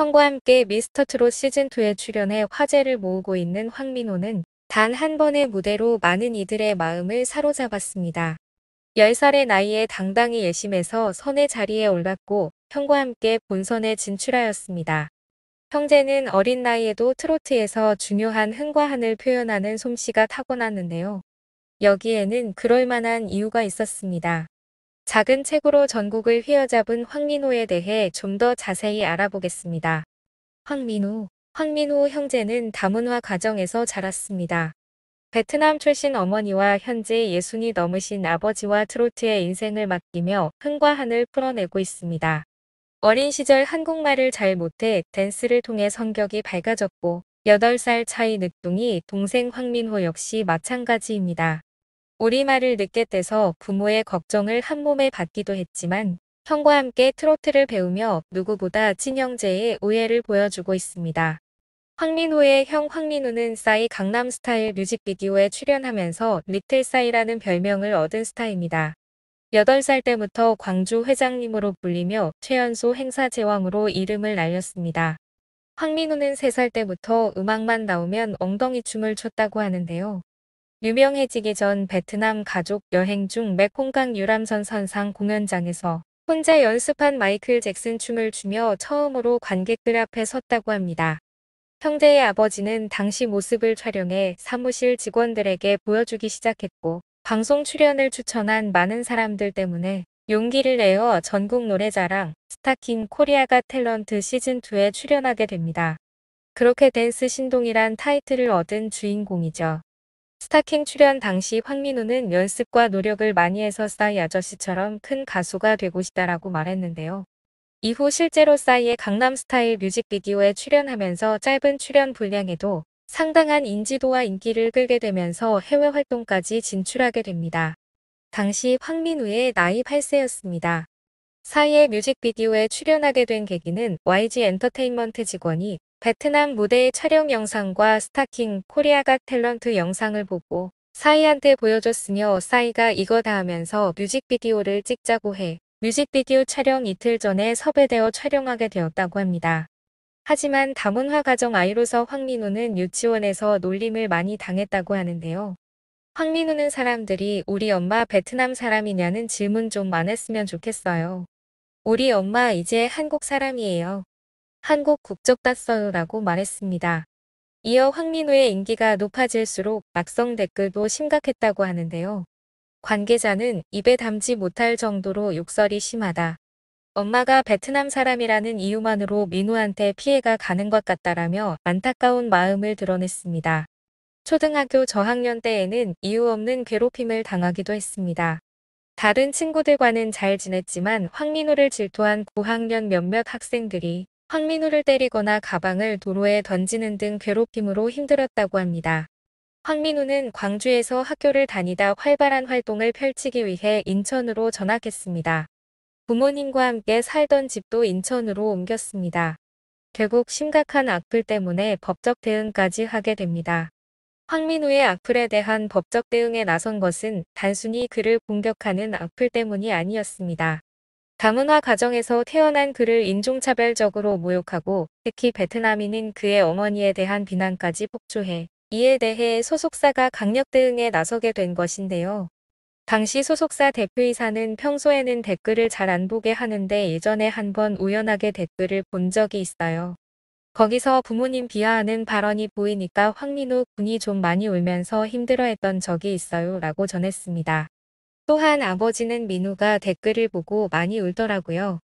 형과 함께 미스터트롯 시즌2에 출연해 화제를 모으고 있는 황민호는 단 한 번의 무대로 많은 이들의 마음을 사로잡았습니다. 10살의 나이에 당당히 예심해서 선의 자리에 올랐고 형과 함께 본선에 진출하였습니다. 형제는 어린 나이에도 트로트에서 중요한 흥과 한을 표현하는 솜씨가 타고났는데요. 여기에는 그럴 만한 이유가 있었습니다. 작은 책으로 전국을 휘어잡은 황민호에 대해 좀 더 자세히 알아보겠습니다. 황민호 황민호 형제는 다문화 가정에서 자랐습니다. 베트남 출신 어머니와 현재 예순이 넘으신 아버지와 트로트의 인생을 맡기며 흥과 한을 풀어내고 있습니다. 어린 시절 한국말을 잘 못해 댄스를 통해 성격이 밝아졌고 8살 차이 늦둥이 동생 황민호 역시 마찬가지입니다. 우리말을 늦게 떼서 부모의 걱정을 한몸에 받기도 했지만 형과 함께 트로트를 배우며 누구보다 친형제의 우애를 보여주고 있습니다. 황민호의 형 황민우는 싸이 강남스타일 뮤직비디오에 출연하면서 리틀 싸이라는 별명을 얻은 스타입니다. 8살 때부터 광주 회장님으로 불리며 최연소 행사 제왕으로 이름을 날렸습니다. 황민우는 3살 때부터 음악만 나오면 엉덩이 춤을 췄다고 하는데요. 유명해지기 전 베트남 가족 여행 중 메콩강 유람선 선상 공연장에서 혼자 연습한 마이클 잭슨 춤을 추며 처음으로 관객들 앞에 섰다고 합니다. 형제의 아버지는 당시 모습을 촬영해 사무실 직원들에게 보여주기 시작했고 방송 출연을 추천한 많은 사람들 때문에 용기를 내어 전국 노래자랑 스타킹 코리아 갓 탤런트 시즌2에 출연하게 됩니다. 그렇게 댄스 신동이란 타이틀을 얻은 주인공이죠. 스타킹 출연 당시 황민우는 연습과 노력을 많이 해서 싸이 아저씨처럼 큰 가수가 되고 싶다라고 말했는데요. 이후 실제로 싸이의 강남스타일 뮤직비디오에 출연하면서 짧은 출연 분량에도 상당한 인지도와 인기를 끌게 되면서 해외 활동까지 진출하게 됩니다. 당시 황민우의 나이 8세였습니다. 싸이의 뮤직비디오에 출연하게 된 계기는 YG 엔터테인먼트 직원이 베트남 무대의 촬영 영상과 스타킹 코리아 갓 탤런트 영상을 보고 싸이한테 보여줬으며 싸이가 이거다 하면서 뮤직비디오를 찍자고 해 뮤직비디오 촬영 이틀 전에 섭외되어 촬영하게 되었다고 합니다. 하지만 다문화 가정 아이로서 황민우는 유치원에서 놀림을 많이 당했다고 하는데요. 황민우는 사람들이 우리 엄마 베트남 사람이냐는 질문 좀 안 했으면 좋겠어요. 우리 엄마 이제 한국 사람이에요. 한국 국적 땄어요 라고 말했습니다. 이어 황민우의 인기가 높아질수록 막성 댓글도 심각했다고 하는데요. 관계자는 입에 담지 못할 정도로 욕설이 심하다. 엄마가 베트남 사람이라는 이유만으로 민우한테 피해가 가는 것 같다라며 안타까운 마음을 드러냈습니다. 초등학교 저학년 때에는 이유 없는 괴롭힘을 당하기도 했습니다. 다른 친구들과는 잘 지냈지만 황민우를 질투한 9학년 몇몇 학생들이 황민우를 때리거나 가방을 도로에 던지는 등 괴롭힘으로 힘들었다고 합니다. 황민우는 광주에서 학교를 다니다 활발한 활동을 펼치기 위해 인천으로 전학했습니다. 부모님과 함께 살던 집도 인천으로 옮겼습니다. 결국 심각한 악플 때문에 법적 대응까지 하게 됩니다. 황민우의 악플에 대한 법적 대응에 나선 것은 단순히 그를 공격하는 악플 때문이 아니었습니다. 다문화 가정에서 태어난 그를 인종차별적으로 모욕하고 특히 베트남인인 그의 어머니에 대한 비난까지 폭주해 이에 대해 소속사가 강력 대응에 나서게 된 것인데요. 당시 소속사 대표이사는 평소에는 댓글을 잘 안 보게 하는데 예전에 한 번 우연하게 댓글을 본 적이 있어요. 거기서 부모님 비하하는 발언이 보이니까 황민우 군이 좀 많이 울면서 힘들어했던 적이 있어요 라고 전했습니다. 또한 아버지는 민우가 댓글을 보고 많이 울더라고요.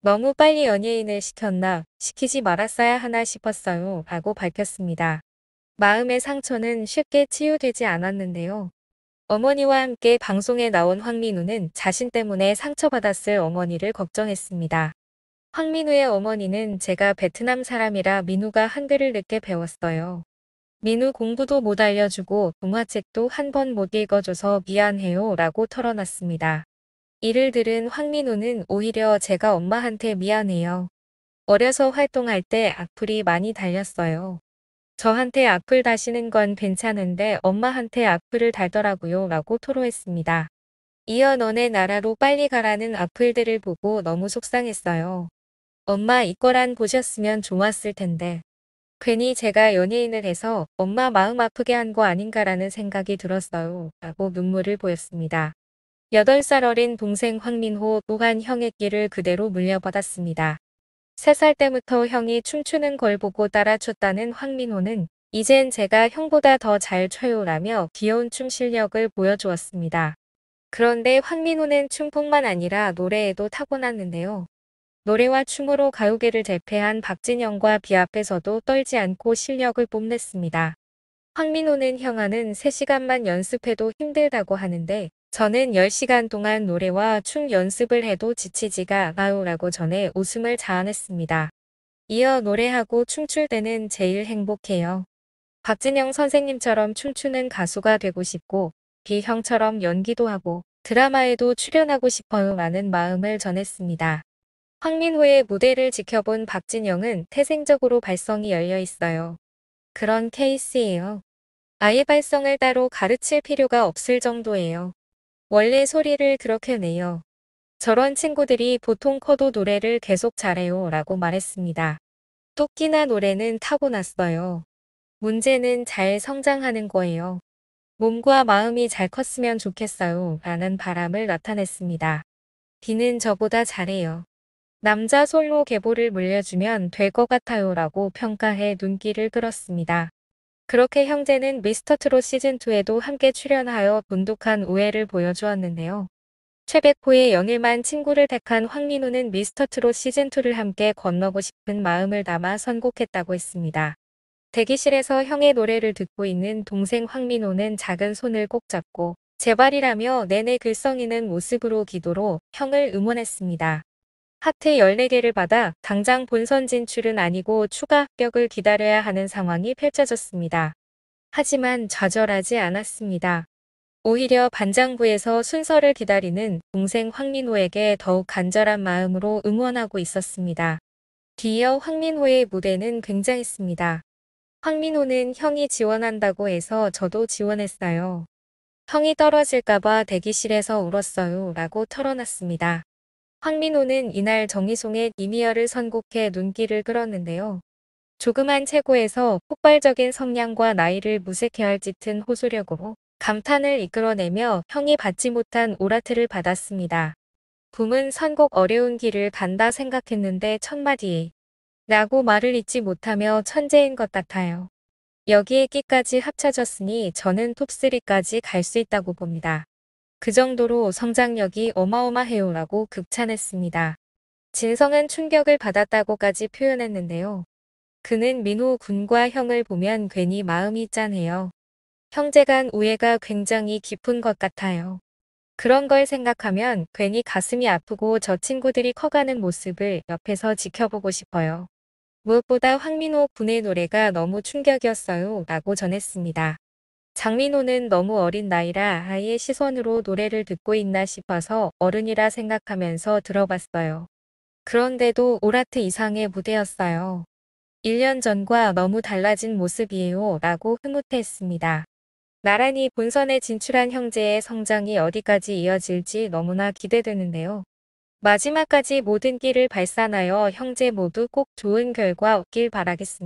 너무 빨리 연예인을 시켰나 시키지 말았어야 하나 싶었어요 라고 밝혔습니다. 마음의 상처는 쉽게 치유되지 않았는데요. 어머니와 함께 방송에 나온 황민우는 자신 때문에 상처받았을 어머니를 걱정했습니다. 황민우의 어머니는 제가 베트남 사람이라 민우가 한글을 늦게 배웠어요. 민우 공부도 못 알려주고 동화책도 한 번 못 읽어줘서 미안해요 라고 털어놨습니다. 이를 들은 황민우는 오히려 제가 엄마한테 미안해요. 어려서 활동할 때 악플이 많이 달렸어요. 저한테 악플 다시는 건 괜찮은데 엄마한테 악플을 달더라고요 라고 토로했습니다. 이어 너네 나라로 빨리 가라는 악플들을 보고 너무 속상했어요. 엄마 이거란 보셨으면 좋았을 텐데. 괜히 제가 연예인을 해서 엄마 마음 아프게 한 거 아닌가라는 생각이 들었어요. 라고 눈물을 보였습니다. 8살 어린 동생 황민호 또한 형의 길을 그대로 물려받았습니다. 3살 때부터 형이 춤추는 걸 보고 따라췄다는 황민호는 이젠 제가 형보다 더 잘 춰요라며 귀여운 춤 실력을 보여주었습니다. 그런데 황민호는 춤뿐만 아니라 노래에도 타고났는데요. 노래와 춤으로 가요계를 제패한 박진영과 비앞에서도 떨지 않고 실력을 뽐냈습니다. 황민호는 형아는 3시간만 연습해도 힘들다고 하는데 저는 10시간 동안 노래와 춤 연습을 해도 지치지가 않아요라고 전해 웃음을 자아냈습니다. 이어 노래하고 춤출 때는 제일 행복해요. 박진영 선생님처럼 춤추는 가수가 되고 싶고 비형처럼 연기도 하고 드라마에도 출연하고 싶어요 라는 마음을 전했습니다. 황민호의 무대를 지켜본 박진영은 태생적으로 발성이 열려 있어요. 그런 케이스예요. 아예 발성을 따로 가르칠 필요가 없을 정도예요. 원래 소리를 그렇게 내요. 저런 친구들이 보통 커도 노래를 계속 잘해요 라고 말했습니다. 토끼나 노래는 타고났어요. 문제는 잘 성장하는 거예요. 몸과 마음이 잘 컸으면 좋겠어요 라는 바람을 나타냈습니다. 비는 저보다 잘해요. 남자 솔로 계보를 물려주면 될 것 같아요 라고 평가해 눈길을 끌었습니다. 그렇게 형제는 미스터트롯 시즌2에도 함께 출연하여 돈독한 우애를 보여주었는데요. 최백호의 영일만 친구를 택한 황민호는 미스터트롯 시즌2를 함께 건너고 싶은 마음을 담아 선곡했다고 했습니다. 대기실에서 형의 노래를 듣고 있는 동생 황민호는 작은 손을 꼭 잡고 제발이라며 내내 글썽이는 모습으로 기도로 형을 응원했습니다. 하트 14개를 받아 당장 본선 진출은 아니고 추가 합격을 기다려야 하는 상황이 펼쳐졌습니다. 하지만 좌절하지 않았습니다. 오히려 반장부에서 순서를 기다리는 동생 황민호에게 더욱 간절한 마음으로 응원하고 있었습니다. 뒤이어 황민호의 무대는 굉장했습니다. 황민호는 형이 지원한다고 해서 저도 지원했어요. 형이 떨어질까봐 대기실에서 울었어요 라고 털어놨습니다. 황민호는 이날 정희송의 이미열을 선곡해 눈길을 끌었는데요. 조그만 체구에서 폭발적인 성량과 나이를 무색해할 짙은 호소력으로 감탄을 이끌어내며 형이 받지 못한 오라트를 받았습니다. 붐은 선곡 어려운 길을 간다 생각했는데 첫마디에 라고 말을 잊지 못하며 천재인 것 같아요. 여기에 끼까지 합쳐졌으니 저는 톱3까지 갈 수 있다고 봅니다. 그 정도로 성장력이 어마어마해요라고 극찬했습니다. 진성은 충격을 받았다고까지 표현했는데요. 그는 민호 군과 형을 보면 괜히 마음이 짠해요. 형제 간 우애가 굉장히 깊은 것 같아요. 그런 걸 생각하면 괜히 가슴이 아프고 저 친구들이 커가는 모습을 옆에서 지켜보고 싶어요. 무엇보다 황민호 군의 노래가 너무 충격이었어요 라고 전했습니다. 장민호는 너무 어린 나이라 아이의 시선으로 노래를 듣고 있나 싶어서 어른이라 생각하면서 들어봤어요. 그런데도 오라트 이상의 무대였어요. 1년 전과 너무 달라진 모습이에요 라고 흐뭇했습니다. 나란히 본선에 진출한 형제의 성장이 어디까지 이어질지 너무나 기대되는데요. 마지막까지 모든 길을 발산하여 형제 모두 꼭 좋은 결과 얻길 바라겠습니다.